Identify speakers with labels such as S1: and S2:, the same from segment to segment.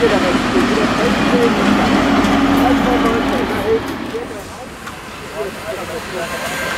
S1: Thank you.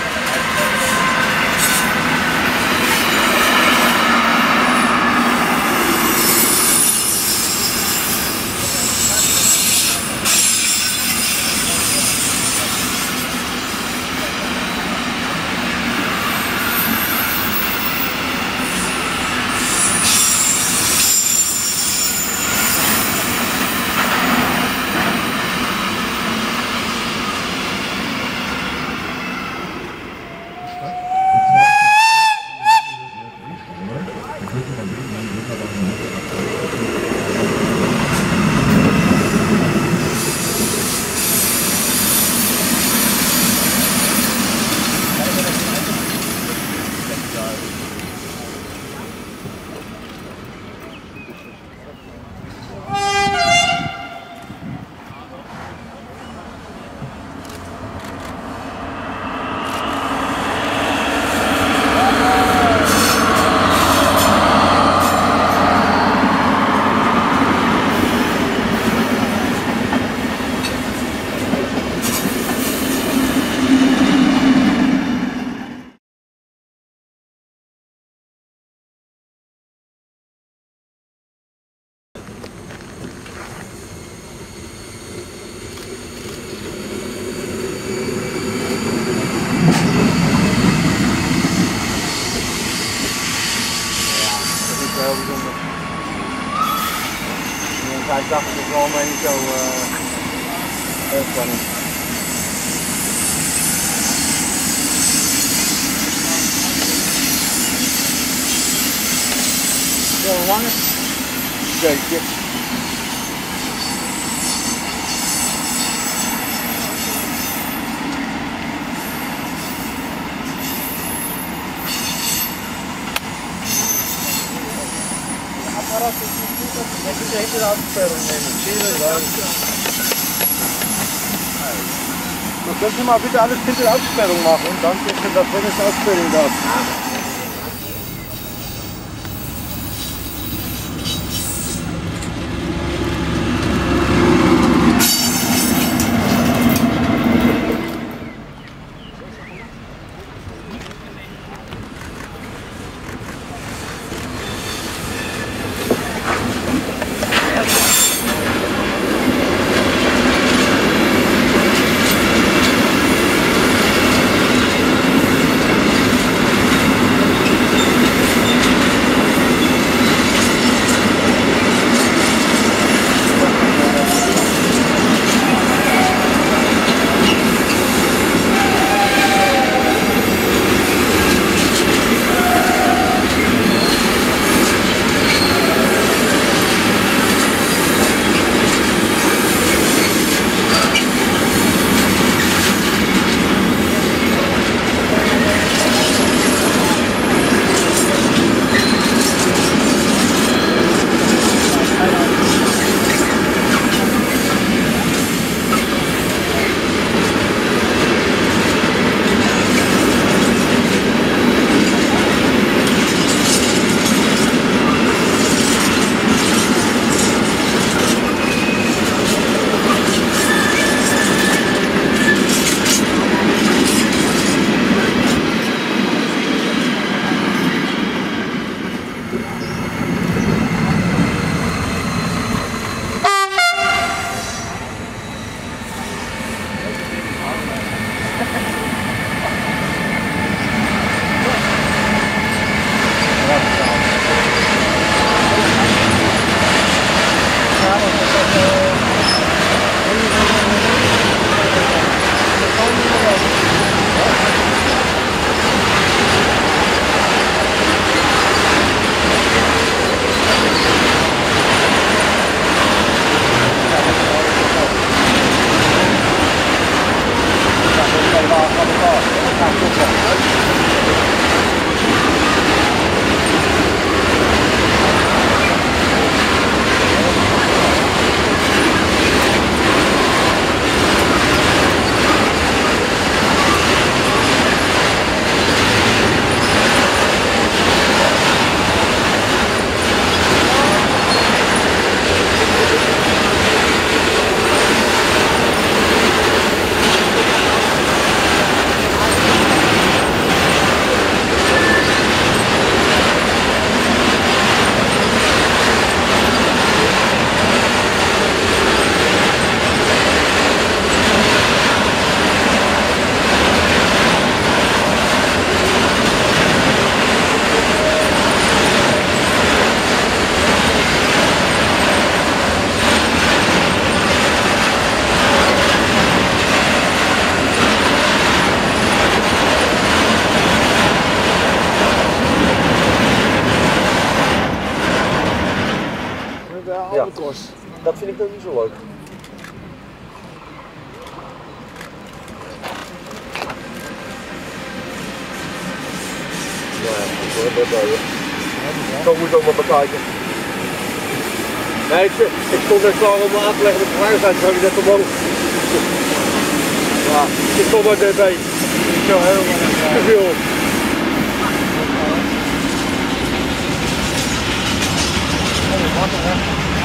S1: mine go uh, Earth running. So, one, go, Absperrung nehmen. So, können Sie mal bitte alles bitte Absperrung machen? Danke für das, wenn ich
S2: Absperrung
S1: darf.
S2: Dat vind ik nog niet zo leuk. Ik. Zo moet ook maar bekijken. Nee, ik, ik stond net klaar om aan te leggen met de veiligheid, zou je net omhoog. Ja, ik stond maar dB.
S1: Zo heel
S2: Te veel. Ja, die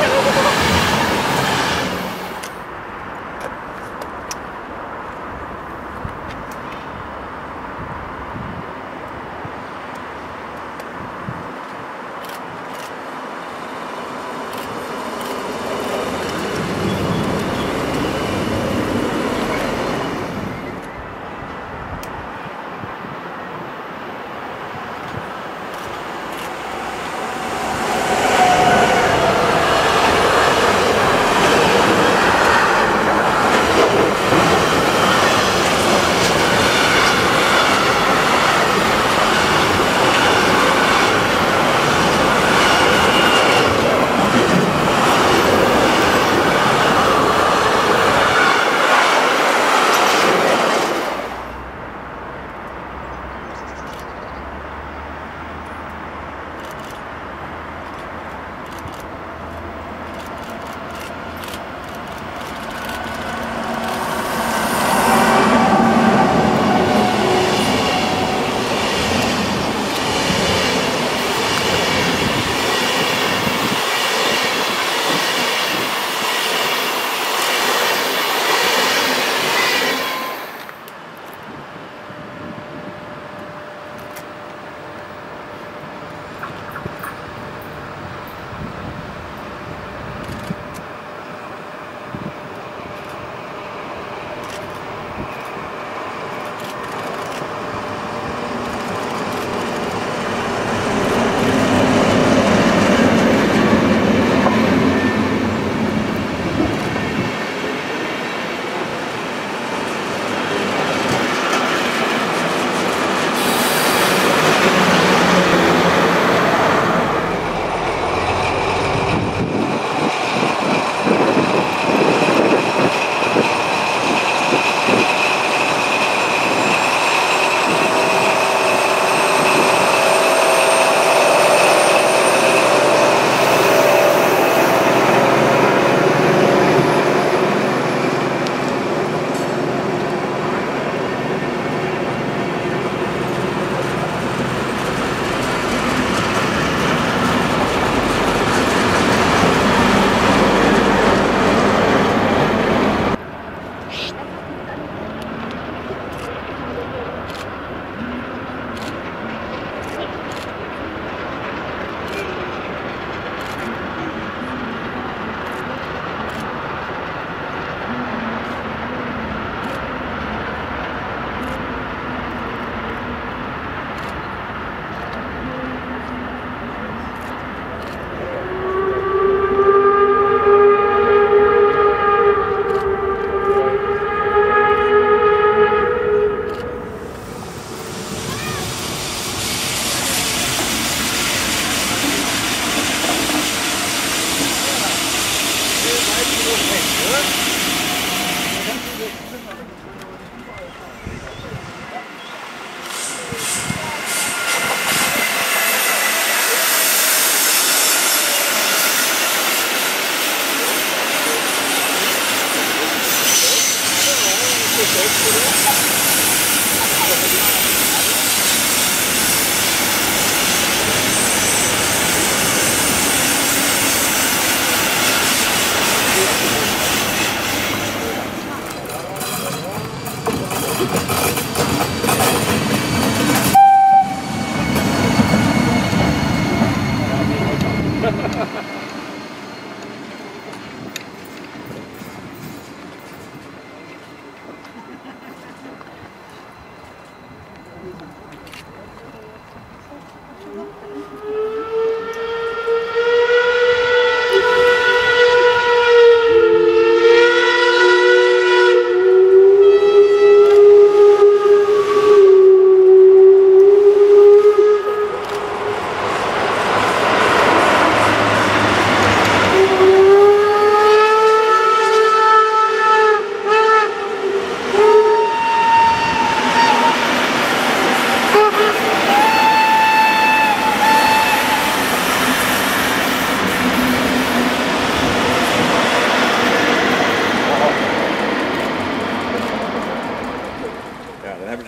S2: Oh, my God.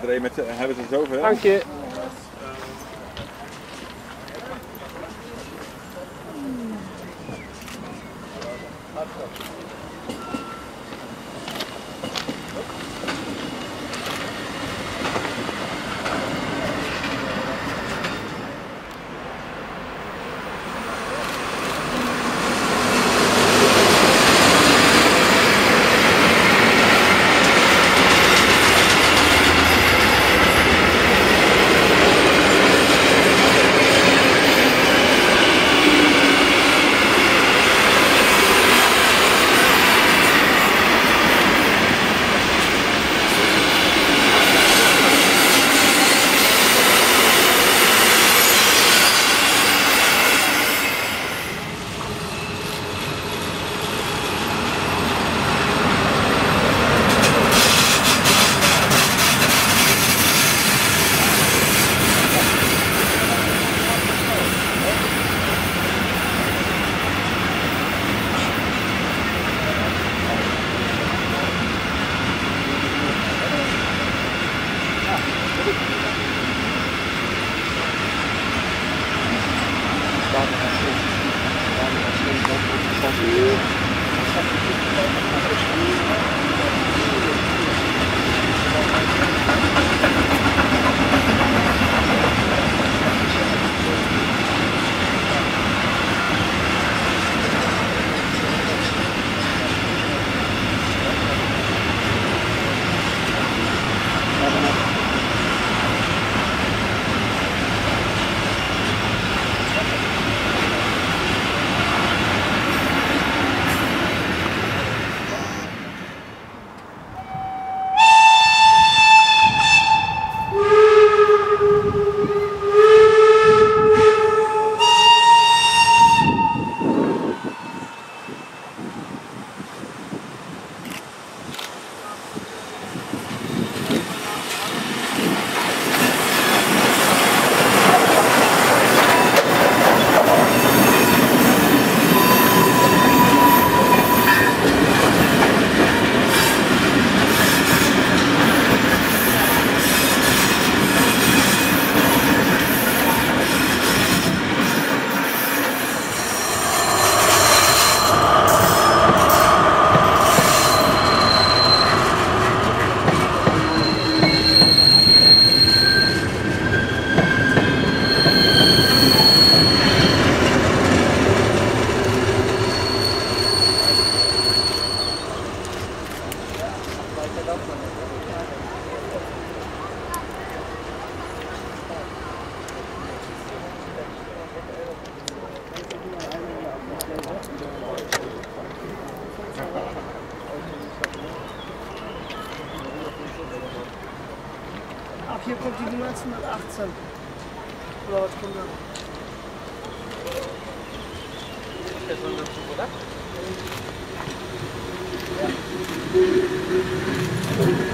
S2: Een met, hebben ze er zoveel.
S1: Dank je.
S3: hier kommt die 1918. Oder was kommt da?
S1: Das ist dazu, oder? Ja.